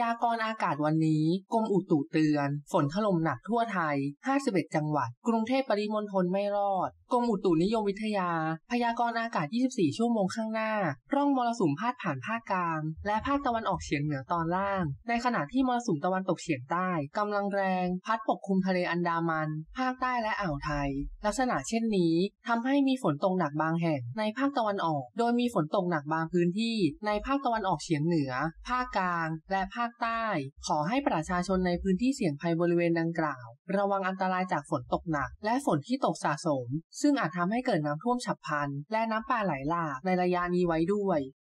ยากรณ์อากาศวันนี้ กรมอุตุเตือน ฝนถล่มหนักทั่วไทย 51 จังหวัด กรุงเทพปริมณฑลไม่รอด กรมอุตุนิยมวิทยา พยากรณ์อากาศ 24 ชั่วโมงข้างหน้า ร่องมรสุมพาดผ่านภาคกลาง และภาคตะวันออกเฉียงเหนือตอนล่าง ในขณะที่มรสุมตะวันตกเฉียงใต้กำลังแรง พัดปกคลุมทะเลอันดามัน ภาคใต้และอ่าวไทย ลักษณะเช่นนี้ทำให้มีฝนตกหนักบางแห่งในภาคตะวันออก โดยมีฝนตกหนักบางพื้นที่ ในภาคตะวันออกเฉียงเหนือ ภาคกลาง และภาคใต้ ขอให้ประชาชนในพื้นที่เสี่ยงภัยบริเวณดังกล่าว ระวังอันตรายจากฝนตกหนัก และฝนที่ตกสะสม ซึ่งอาจทำให้เกิดน้ำท่วมฉับพลัน และน้ำป่าไหลหลากในระยะนี้ไว้ด้วย continua.